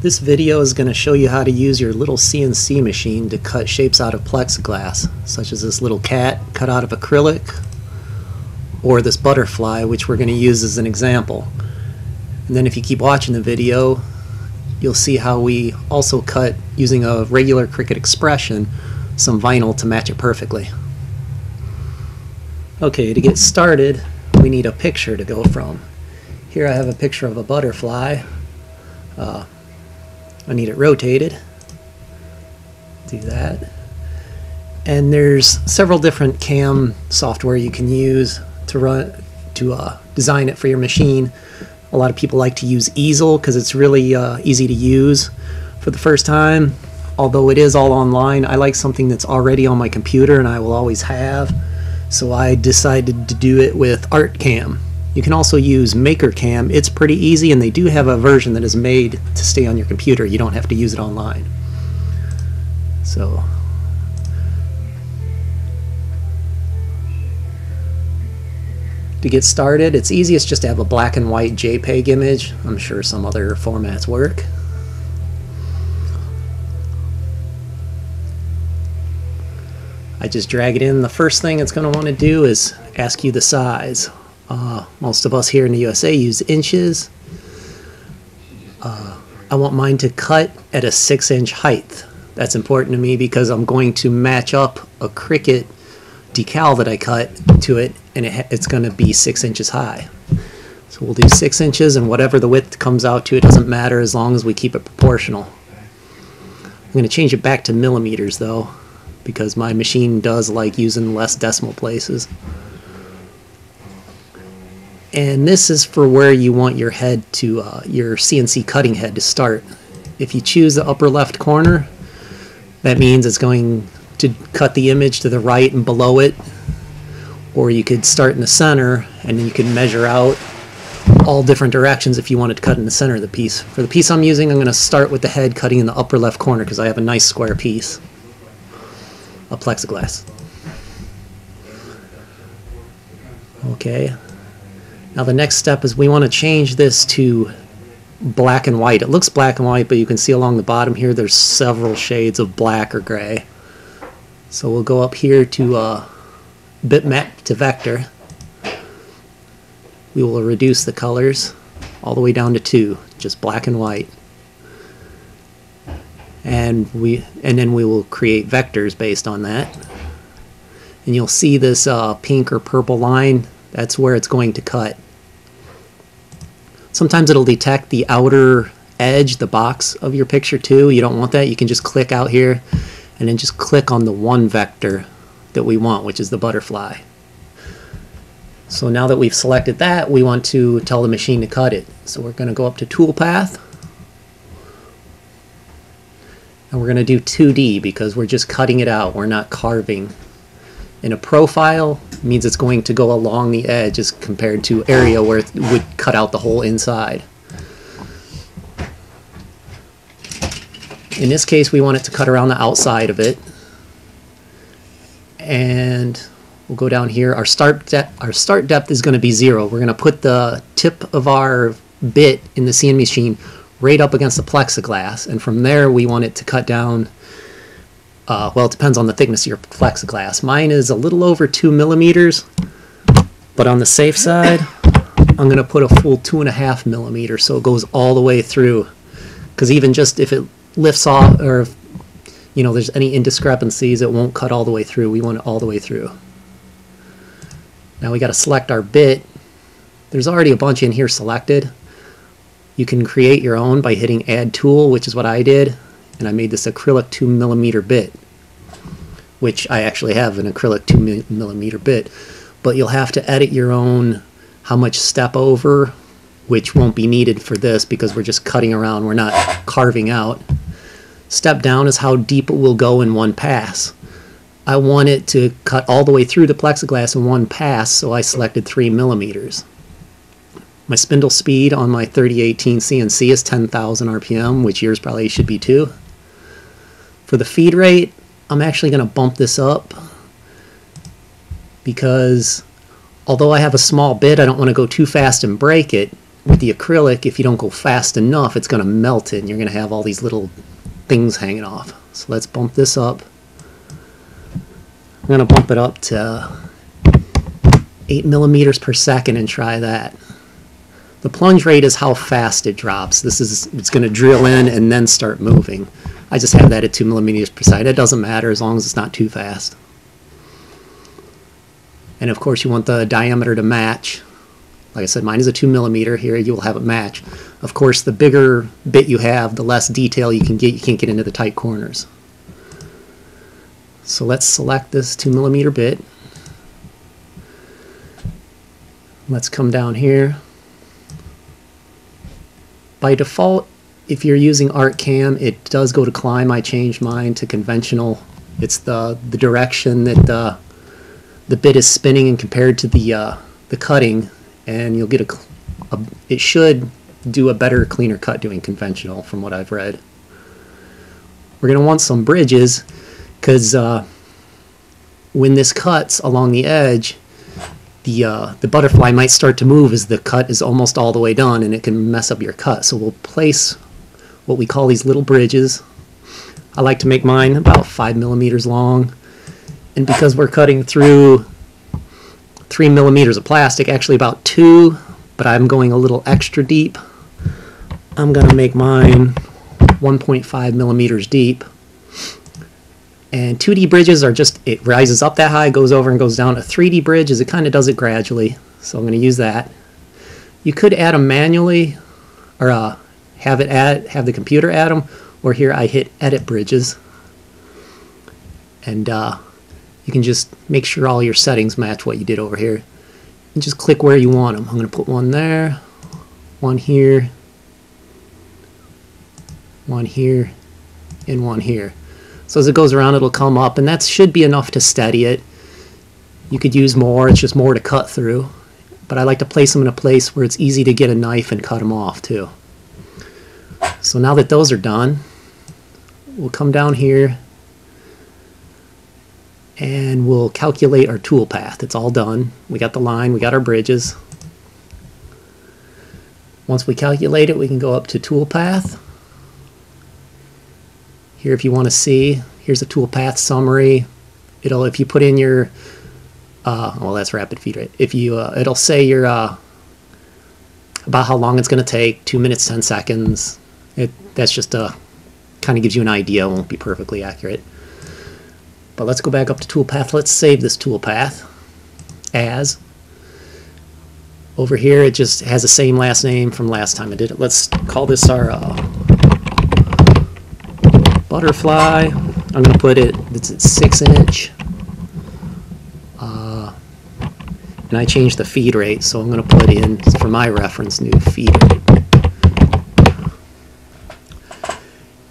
This video is going to show you how to use your little CNC machine to cut shapes out of plexiglass, such as this little cat cut out of acrylic, or this butterfly, which we're going to use as an example. And then if you keep watching the video, you'll see how we also cut, using a regular Cricut expression, some vinyl to match it perfectly. Okay, to get started, we need a picture to go from. Here I have a picture of a butterfly. Uh, I need it rotated. Do that. And there's several different CAM software you can use to run to uh, design it for your machine. A lot of people like to use Easel because it's really uh, easy to use for the first time. Although it is all online, I like something that's already on my computer and I will always have. So I decided to do it with ArtCam. You can also use MakerCam. It's pretty easy, and they do have a version that is made to stay on your computer. You don't have to use it online. So, to get started, it's easiest just to have a black and white JPEG image. I'm sure some other formats work. I just drag it in. The first thing it's going to want to do is ask you the size. Uh, most of us here in the USA use inches. Uh, I want mine to cut at a six inch height. That's important to me because I'm going to match up a Cricut decal that I cut to it and it it's going to be six inches high. So we'll do six inches and whatever the width comes out to, it doesn't matter as long as we keep it proportional. I'm going to change it back to millimeters though because my machine does like using less decimal places and this is for where you want your head to uh, your CNC cutting head to start if you choose the upper left corner that means it's going to cut the image to the right and below it or you could start in the center and you can measure out all different directions if you wanted to cut in the center of the piece. For the piece I'm using I'm going to start with the head cutting in the upper left corner because I have a nice square piece of plexiglass. Okay, now the next step is we want to change this to black and white. It looks black and white, but you can see along the bottom here there's several shades of black or gray. So we'll go up here to uh, bitmap to vector. We will reduce the colors all the way down to two, just black and white. And we and then we will create vectors based on that. And you'll see this uh, pink or purple line, that's where it's going to cut. Sometimes it'll detect the outer edge, the box of your picture too. You don't want that. You can just click out here and then just click on the one vector that we want, which is the butterfly. So now that we've selected that, we want to tell the machine to cut it. So we're going to go up to Toolpath. And we're going to do 2D because we're just cutting it out. We're not carving. In a profile, means it's going to go along the edge as compared to area where it would cut out the whole inside. In this case, we want it to cut around the outside of it. And we'll go down here. Our start, depth, our start depth is going to be zero. We're going to put the tip of our bit in the CNC machine right up against the plexiglass. And from there, we want it to cut down uh, well, it depends on the thickness of your plexiglass. Mine is a little over two millimeters, but on the safe side, I'm going to put a full two and a half millimeters, so it goes all the way through. Because even just if it lifts off, or if, you know, there's any indiscrepancies, it won't cut all the way through. We want it all the way through. Now we got to select our bit. There's already a bunch in here selected. You can create your own by hitting Add Tool, which is what I did and I made this acrylic 2 millimeter bit which I actually have an acrylic 2 millimeter bit but you'll have to edit your own how much step over which won't be needed for this because we're just cutting around we're not carving out. Step down is how deep it will go in one pass. I want it to cut all the way through the plexiglass in one pass so I selected 3 millimeters. My spindle speed on my 3018 CNC is 10,000 RPM, which yours probably should be too. For the feed rate, I'm actually going to bump this up because although I have a small bit, I don't want to go too fast and break it. with the acrylic, if you don't go fast enough, it's going to melt it and you're going to have all these little things hanging off. So let's bump this up. I'm going to bump it up to 8 millimeters per second and try that. The plunge rate is how fast it drops. This is it's going to drill in and then start moving. I just have that at 2 millimeters per side. It doesn't matter as long as it's not too fast. And of course you want the diameter to match. Like I said, mine is a 2 millimeter. Here you will have it match. Of course, the bigger bit you have, the less detail you can get. You can't get into the tight corners. So let's select this 2 millimeter bit. Let's come down here. By default, if you're using ArtCam, it does go to climb. I changed mine to conventional. It's the, the direction that the, the bit is spinning and compared to the, uh, the cutting, and you'll get a, a, it should do a better, cleaner cut doing conventional from what I've read. We're going to want some bridges because uh, when this cuts along the edge, the uh, the butterfly might start to move as the cut is almost all the way done and it can mess up your cut. So we'll place what we call these little bridges. I like to make mine about five millimeters long. And because we're cutting through three millimeters of plastic, actually about two, but I'm going a little extra deep, I'm gonna make mine 1.5 millimeters deep. And 2D bridges are just, it rises up that high, goes over and goes down. A 3D bridge is it kind of does it gradually. So I'm going to use that. You could add them manually or uh, have it add, have the computer add them. Or here I hit edit bridges. And uh, you can just make sure all your settings match what you did over here. And just click where you want them. I'm going to put one there, one here, one here, and one here. So as it goes around, it'll come up, and that should be enough to steady it. You could use more, it's just more to cut through. But I like to place them in a place where it's easy to get a knife and cut them off too. So now that those are done, we'll come down here and we'll calculate our tool path. It's all done. We got the line, we got our bridges. Once we calculate it, we can go up to tool path here, if you want to see, here's a tool path summary. It'll, if you put in your, uh, well, that's rapid feed rate. If you, uh, it'll say your, uh, about how long it's going to take, two minutes, 10 seconds. It, that's just a, kind of gives you an idea. It won't be perfectly accurate. But let's go back up to toolpath. Let's save this toolpath as. Over here, it just has the same last name from last time I did it. Let's call this our uh, butterfly. I'm going to put it, it's at 6 inch. Uh, and I changed the feed rate, so I'm going to put in, for my reference, new feed rate.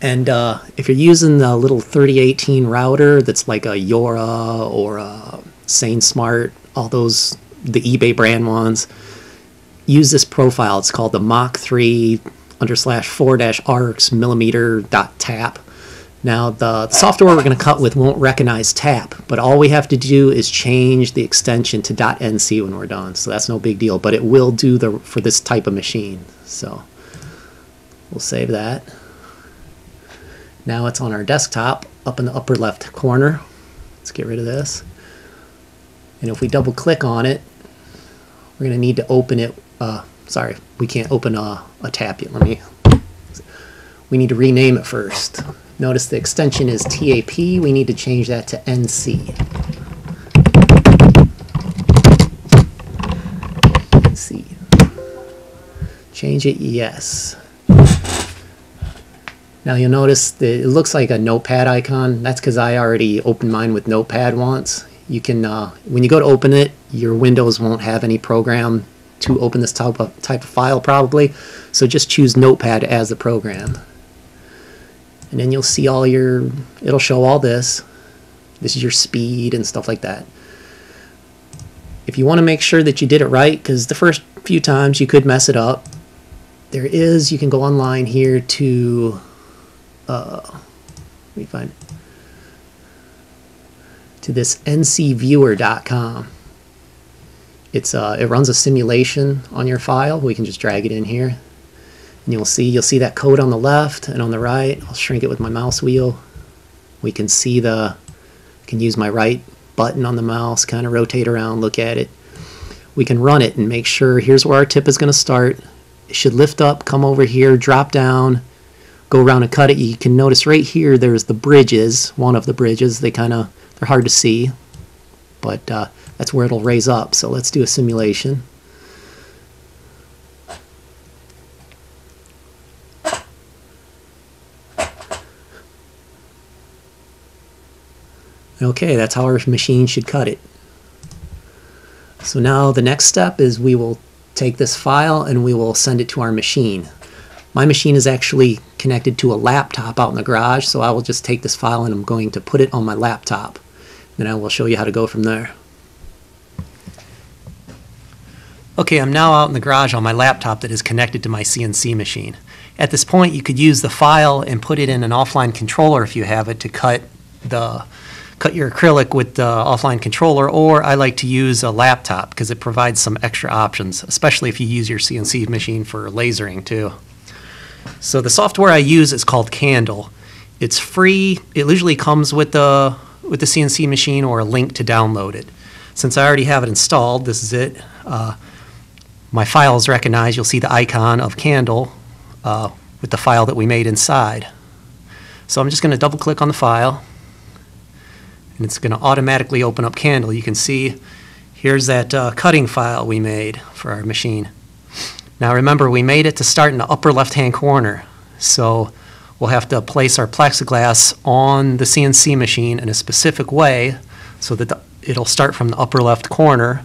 And uh, if you're using the little 3018 router that's like a Yora or a SainSmart, all those, the eBay brand ones, use this profile. It's called the Mach 3 under slash 4 dash arcs millimeter dot tap. Now the software we're going to cut with won't recognize tap, but all we have to do is change the extension to .nc when we're done. So that's no big deal, but it will do the for this type of machine. So we'll save that. Now it's on our desktop up in the upper left corner. Let's get rid of this. And if we double click on it, we're going to need to open it. Uh, sorry, we can't open a, a tap yet. Let me. We need to rename it first. Notice the extension is TAP. We need to change that to NC. NC. Change it, yes. Now you'll notice that it looks like a notepad icon. That's because I already opened mine with notepad once. You can, uh, when you go to open it, your Windows won't have any program to open this type of, type of file probably. So just choose notepad as the program and then you'll see all your it'll show all this this is your speed and stuff like that if you want to make sure that you did it right because the first few times you could mess it up there is you can go online here to uh, let me find to this ncviewer.com It's uh, it runs a simulation on your file. We can just drag it in here, and you'll see you'll see that code on the left and on the right. I'll shrink it with my mouse wheel. We can see the can use my right button on the mouse, kind of rotate around, look at it. We can run it and make sure here's where our tip is going to start. It should lift up, come over here, drop down, go around and cut it. You can notice right here there's the bridges, one of the bridges. They kind of they're hard to see, but uh, that's where it'll raise up. So let's do a simulation. Okay, that's how our machine should cut it. So now the next step is we will take this file and we will send it to our machine. My machine is actually connected to a laptop out in the garage, so I will just take this file and I'm going to put it on my laptop. Then I will show you how to go from there. Okay, I'm now out in the garage on my laptop that is connected to my CNC machine. At this point, you could use the file and put it in an offline controller if you have it to cut the cut your acrylic with the offline controller, or I like to use a laptop because it provides some extra options, especially if you use your CNC machine for lasering too. So the software I use is called Candle. It's free. It usually comes with the with the CNC machine or a link to download it. Since I already have it installed, this is it. Uh, my file is recognized. You'll see the icon of Candle uh, with the file that we made inside. So I'm just going to double click on the file and it's going to automatically open up Candle. You can see here's that uh, cutting file we made for our machine. Now remember, we made it to start in the upper left-hand corner, so we'll have to place our plexiglass on the CNC machine in a specific way so that the, it'll start from the upper left corner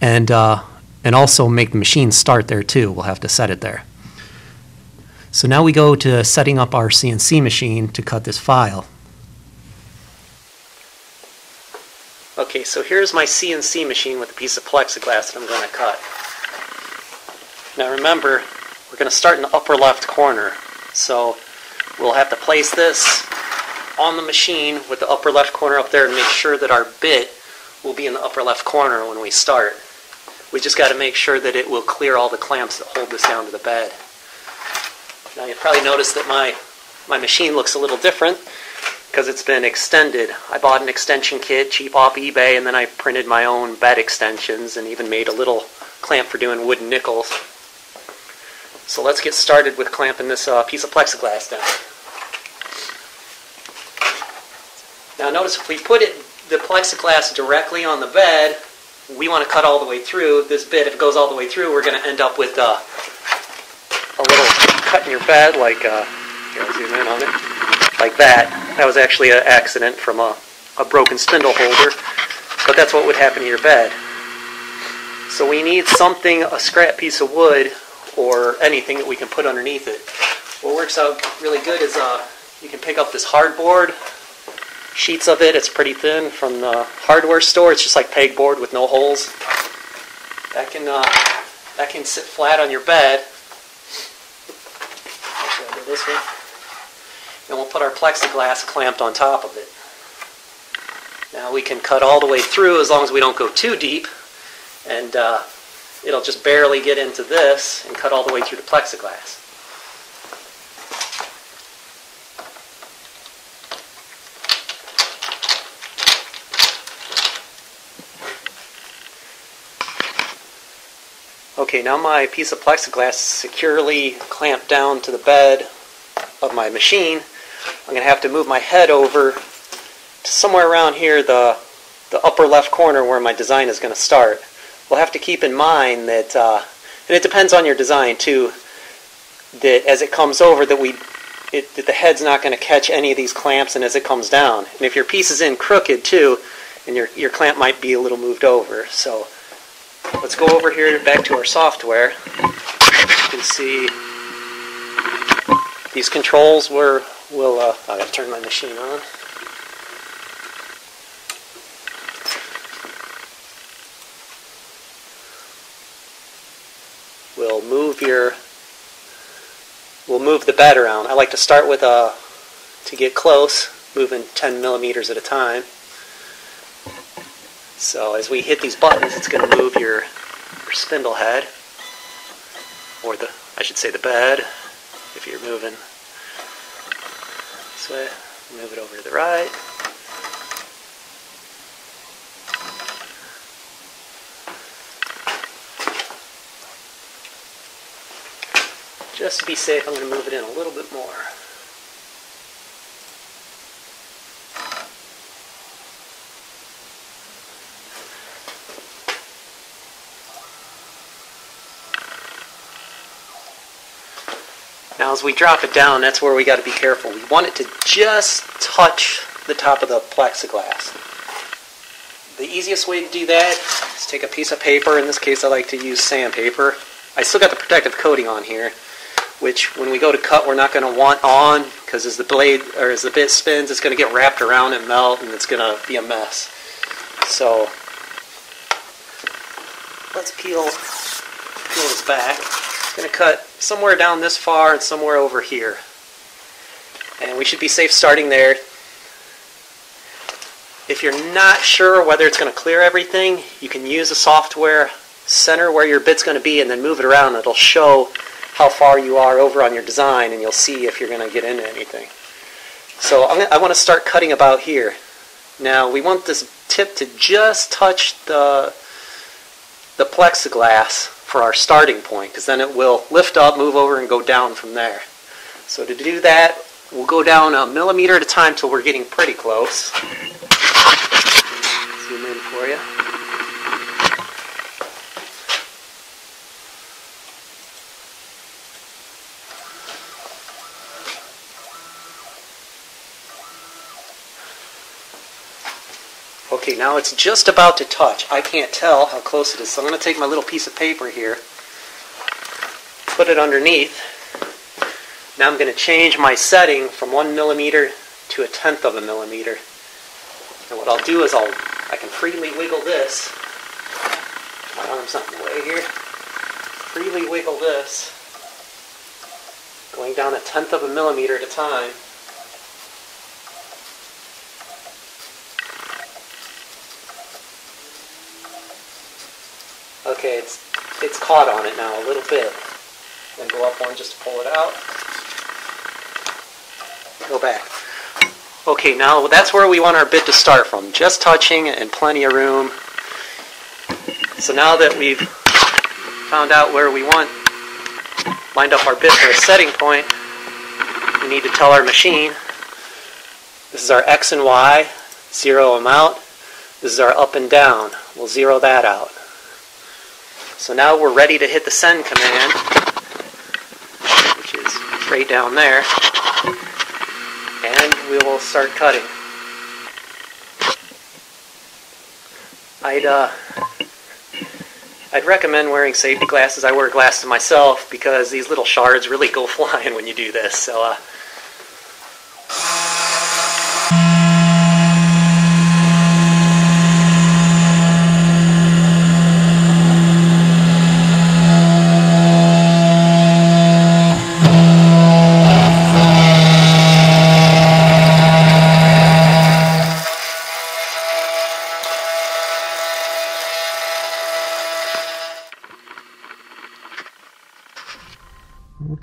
and, uh, and also make the machine start there too. We'll have to set it there. So now we go to setting up our CNC machine to cut this file. Okay, so here's my CNC machine with a piece of plexiglass that I'm going to cut. Now remember, we're going to start in the upper left corner. So we'll have to place this on the machine with the upper left corner up there and make sure that our bit will be in the upper left corner when we start. We just got to make sure that it will clear all the clamps that hold this down to the bed. Now you'll probably notice that my, my machine looks a little different because it's been extended. I bought an extension kit cheap off eBay and then I printed my own bed extensions and even made a little clamp for doing wooden nickels. So let's get started with clamping this uh, piece of plexiglass down. Now notice if we put it, the plexiglass directly on the bed, we want to cut all the way through. This bit, if it goes all the way through, we're going to end up with uh, a little cut in your bed like, uh, here zoom in on it like that. That was actually an accident from a, a broken spindle holder, but that's what would happen to your bed. So we need something, a scrap piece of wood or anything that we can put underneath it. What works out really good is uh, you can pick up this hardboard, sheets of it, it's pretty thin from the hardware store. It's just like pegboard with no holes. That can, uh, that can sit flat on your bed. Do this one and we'll put our plexiglass clamped on top of it. Now we can cut all the way through as long as we don't go too deep, and uh, it'll just barely get into this and cut all the way through the plexiglass. Okay, now my piece of plexiglass is securely clamped down to the bed of my machine. I'm going to have to move my head over to somewhere around here, the, the upper left corner where my design is going to start. We'll have to keep in mind that, uh, and it depends on your design too, that as it comes over that we it, that the head's not going to catch any of these clamps and as it comes down. And if your piece is in crooked too, and your, your clamp might be a little moved over. So let's go over here back to our software. You can see these controls were will uh, I gotta turn my machine on. We'll move your we'll move the bed around. I like to start with a uh, to get close, moving 10 millimeters at a time. So as we hit these buttons, it's going to move your, your spindle head, or the, I should say the bed, if you're moving this way. Move it over to the right. Just to be safe, I'm going to move it in a little bit more. Now as we drop it down, that's where we got to be careful. We want it to just touch the top of the plexiglass. The easiest way to do that is take a piece of paper. In this case, I like to use sandpaper. I still got the protective coating on here, which when we go to cut, we're not going to want on because as the blade or as the bit spins, it's going to get wrapped around and melt, and it's going to be a mess. So let's peel peel this back. It's going to cut somewhere down this far and somewhere over here. And we should be safe starting there. If you're not sure whether it's going to clear everything, you can use the software, center where your bit's going to be, and then move it around. It'll show how far you are over on your design, and you'll see if you're going to get into anything. So I'm, I want to start cutting about here. Now we want this tip to just touch the, the plexiglass for our starting point, because then it will lift up, move over, and go down from there. So to do that, we'll go down a millimeter at a time till we're getting pretty close. Zoom in for you. Okay, now it's just about to touch. I can't tell how close it is, so I'm going to take my little piece of paper here, put it underneath. Now I'm going to change my setting from one millimeter to a tenth of a millimeter. And what I'll do is I'll, I can freely wiggle this. My arm's not in the way here. Freely wiggle this, going down a tenth of a millimeter at a time. Okay, it's it's caught on it now a little bit. Then go up one just to pull it out. Go back. Okay, now that's where we want our bit to start from. Just touching and plenty of room. So now that we've found out where we want, lined up our bit for a setting point, we need to tell our machine, this is our X and Y, zero them out. This is our up and down. We'll zero that out. So now we're ready to hit the send command, which is right down there, and we will start cutting. I'd uh, I'd recommend wearing safety glasses. I wear glasses myself because these little shards really go flying when you do this. So uh,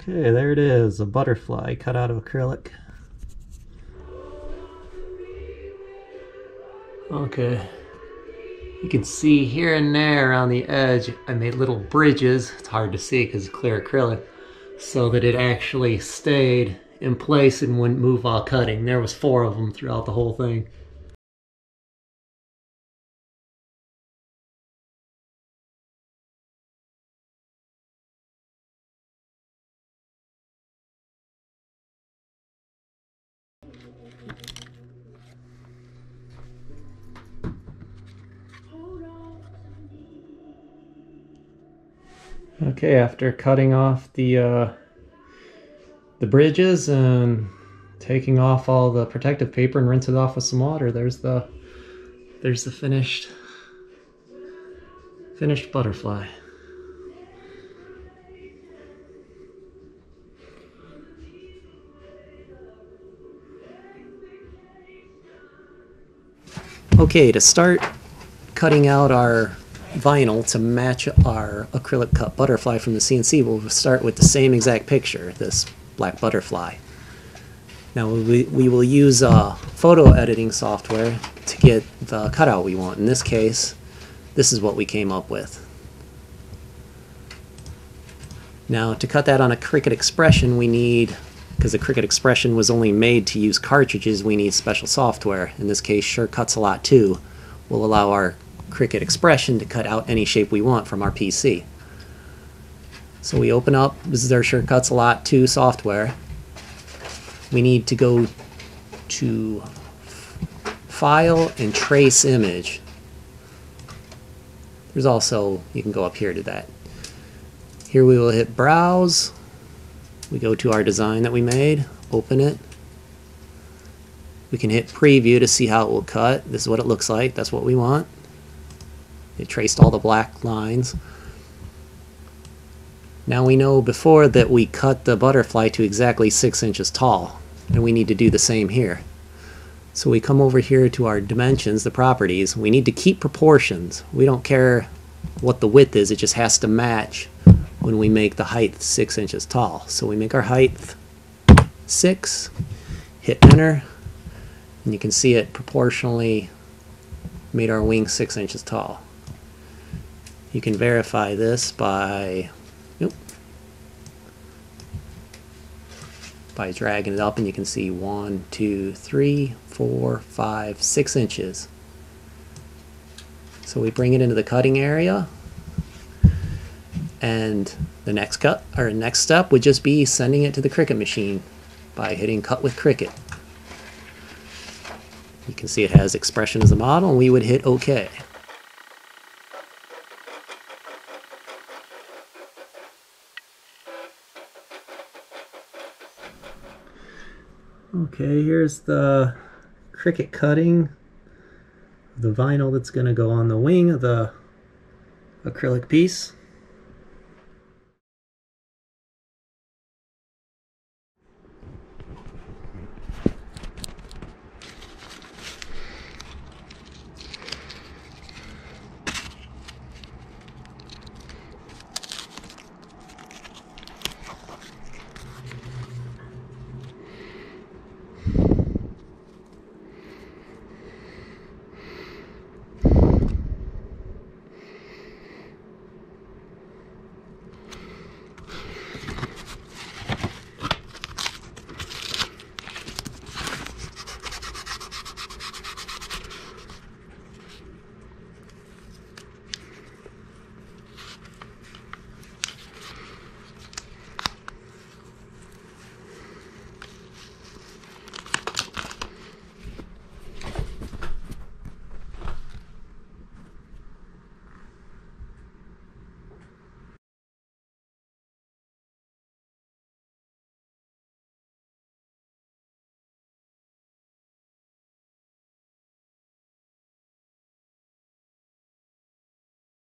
Okay, there it is, a butterfly cut out of acrylic. Okay, you can see here and there on the edge, I made little bridges. It's hard to see because it's clear acrylic, so that it actually stayed in place and wouldn't move while cutting. There was four of them throughout the whole thing. Okay, after cutting off the uh, the bridges and taking off all the protective paper and rinse it off with some water, there's the there's the finished finished butterfly. Okay, to start cutting out our vinyl to match our acrylic cut butterfly from the CNC, we'll start with the same exact picture, this black butterfly. Now we, we will use uh, photo editing software to get the cutout we want. In this case, this is what we came up with. Now to cut that on a Cricut Expression we need, because the Cricut Expression was only made to use cartridges, we need special software. In this case SureCuts-A-Lot 2 will allow our Cricut Expression to cut out any shape we want from our PC. So we open up, this is our SureCuts-A-Lot 2 software. We need to go to File and Trace Image. There's also, you can go up here to that. Here we will hit Browse. We go to our design that we made, open it. We can hit Preview to see how it will cut. This is what it looks like. That's what we want. It traced all the black lines. Now we know before that we cut the butterfly to exactly 6 inches tall, and we need to do the same here. So we come over here to our dimensions, the properties. We need to keep proportions. We don't care what the width is, it just has to match when we make the height 6 inches tall. So we make our height 6, hit enter, and you can see it proportionally made our wing 6 inches tall. You can verify this by by dragging it up and you can see one, two, three, four, five, six inches. So we bring it into the cutting area and the next cut or next step would just be sending it to the Cricut machine by hitting cut with Cricut. You can see it has expression as a model and we would hit OK. Okay, here's the Cricut cutting the vinyl that's going to go on the wing of the acrylic piece.